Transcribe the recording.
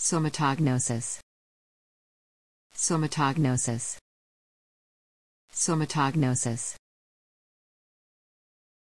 Somatognosis. Somatognosis. Somatognosis.